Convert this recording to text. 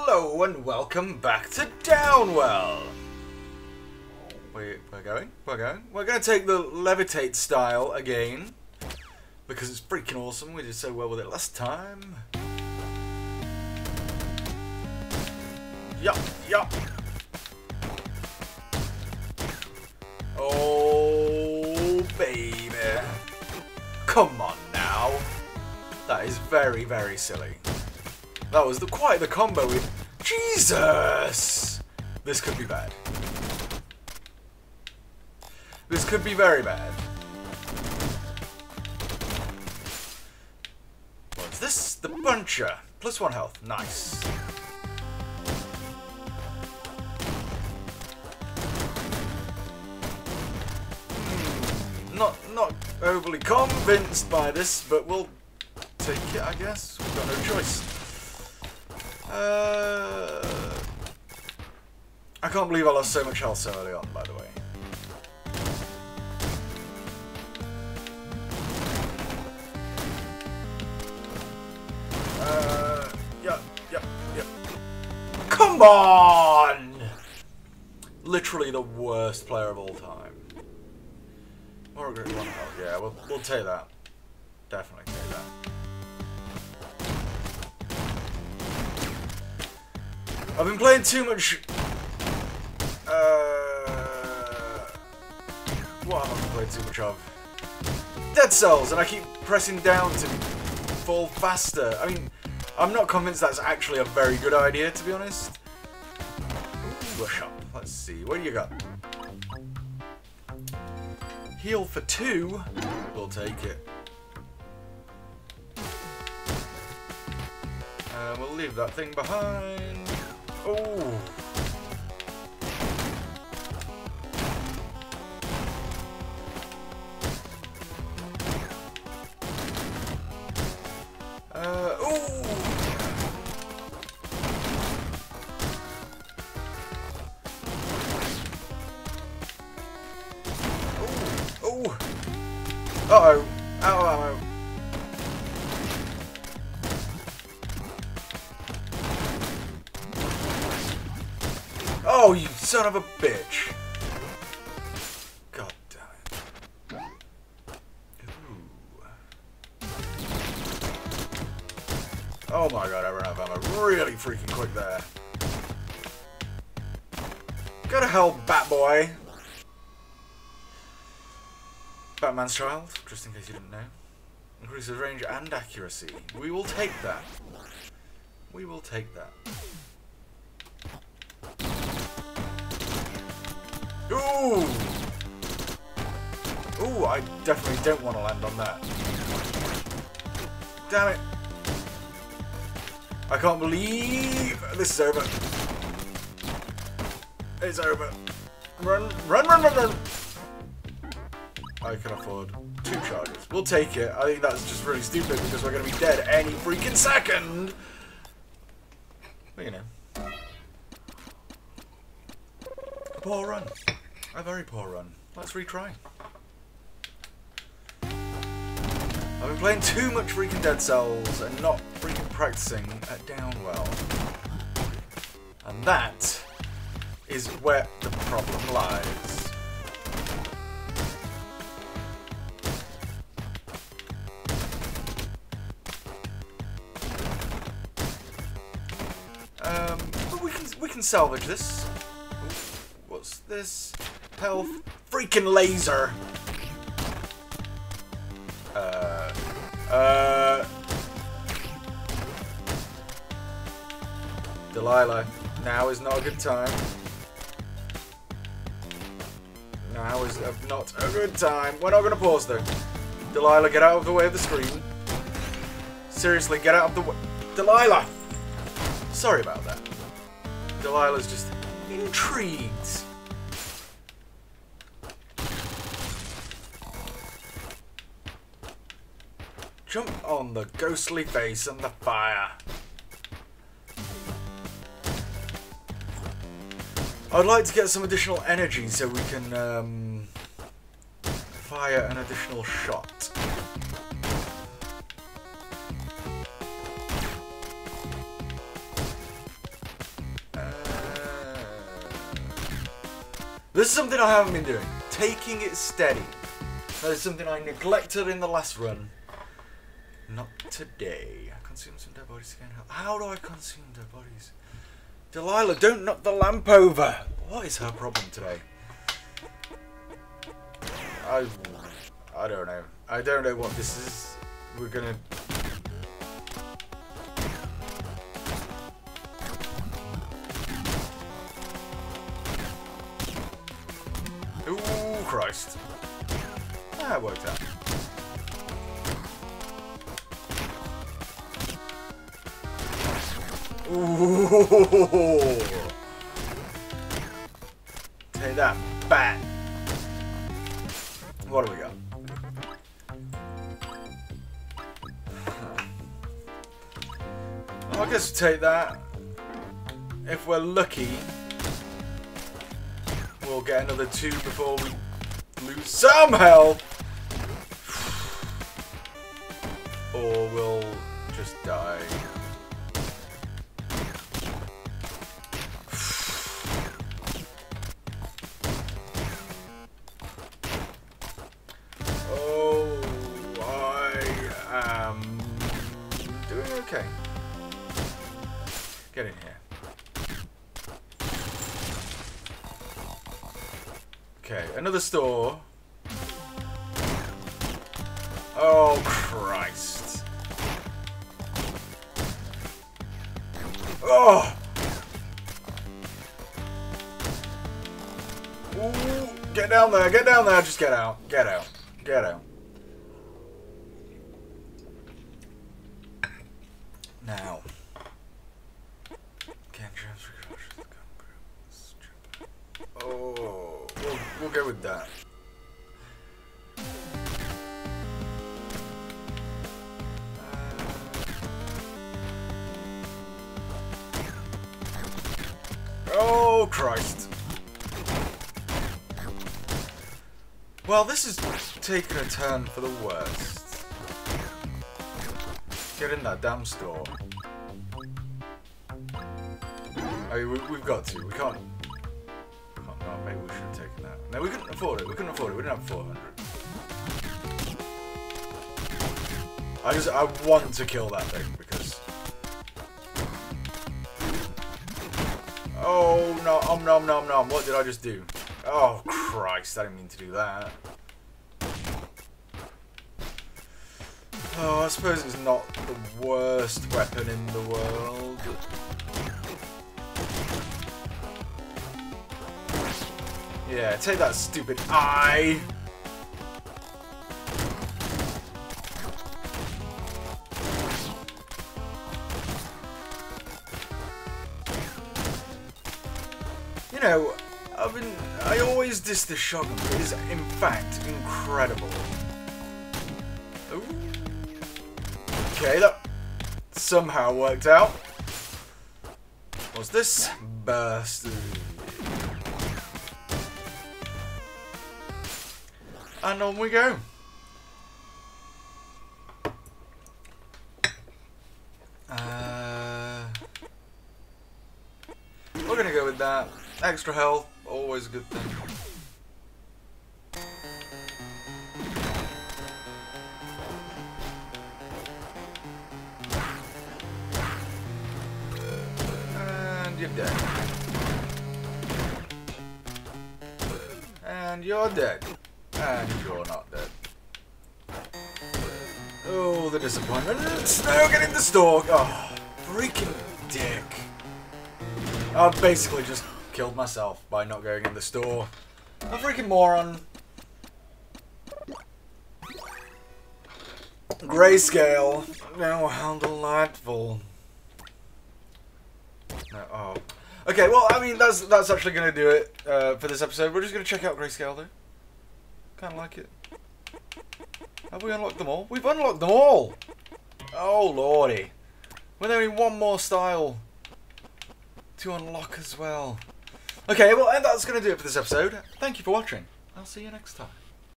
Hello and welcome back to Downwell. We, we're going, we're going. We're going to take the levitate style again because it's freaking awesome. We did so well with it last time. Yup, yup. Oh, baby. Come on now. That is very, very silly. That was the, quite the combo with... Jesus! This could be bad. This could be very bad. What's this? The Puncher. Plus one health. Nice. Hmm, Not, not overly convinced by this, but we'll take it, I guess. We've got no choice. Uh, I can't believe I lost so much health so early on, by the way. Uh, yeah, yeah, yeah. Come on! Literally the worst player of all time. Margaret one health, yeah, we'll, we'll take that. Definitely I've been playing too much. Uh, what have I playing too much of? Dead Cells, and I keep pressing down to fall faster. I mean, I'm not convinced that's actually a very good idea, to be honest. Ooh, a. Let's see. What do you got? Heal for two. We'll take it. Uh, we'll leave that thing behind. Oh. Uh. Ooh. Ooh. Uh-oh. Oh, you son of a bitch. God damn it. Ooh. Oh my god, I ran out of ammo really freaking quick there. Go to hell, Batboy! Batman's Child, just in case you didn't know. Increases range and accuracy. We will take that. We will take that. Ooh! Ooh, I definitely don't want to land on that. Damn it. I can't believe this is over. It's over. Run, run, run, run, run! I can afford two charges. We'll take it. I think that's just really stupid because we're going to be dead any freaking second. But you know. Poor run. A very poor run. Let's retry. I've been playing too much freaking Dead Cells and not freaking practicing at Downwell. And that is where the problem lies. Um, but we can we can salvage this. What's this? Freaking laser. Uh. Uh. Delilah. Now is not a good time. Now is not a good time. We're not going to pause though. Delilah, get out of the way of the screen. Seriously, get out of the way. Delilah! Sorry about that. Delilah's just intrigued. Jump on the ghostly face and the fire. I'd like to get some additional energy so we can um, fire an additional shot. Uh, this is something I haven't been doing. Taking it steady. That is something I neglected in the last run. Today. Consume some dead bodies. How do I consume dead bodies? Delilah, don't knock the lamp over. What is her problem today? I, I don't know. I don't know what this is. We're gonna Ooh, Christ. That worked out. Ooh. Take that, bat. What do we got? I guess take that. If we're lucky, we'll get another two before we lose some health. Or we'll just die. Get in here. Okay, another store. Oh, Christ. Oh! Ooh, get down there, get down there, just get out, get out, get out. Now. Can't transfer Oh, we'll, we'll go with that. Oh, Christ. Well, this is taking a turn for the worst. Get in that damn store. I mean, we, we've got to. We can't. No, maybe we should have taken that. No, we couldn't afford it. We couldn't afford it. We didn't have 400. I just, I want to kill that thing because. Oh no! Um nom nom nom! What did I just do? Oh Christ! I didn't mean to do that. Oh, I suppose it's not the worst weapon in the world. Yeah, take that stupid eye! You know, I've been. I always diss the shotgun, it is in fact incredible. Ooh. Okay, that somehow worked out. What's this? Burst. And on we go. Uh, we're gonna go with that. Extra health, always a good thing. And you're dead. And you're dead. And you're not dead. Oh, the disappointment. Snow, get in the store. Oh, freaking dick. I've basically just killed myself by not going in the store. A freaking moron. Grayscale. Oh, how delightful. No, oh. Okay, well, I mean, that's that's actually going to do it uh, for this episode. We're just going to check out Grayscale, though. Kind of like it. Have we unlocked them all? We've unlocked them all! Oh, lordy. With only one more style to unlock as well. Okay, well, and that's going to do it for this episode. Thank you for watching. I'll see you next time.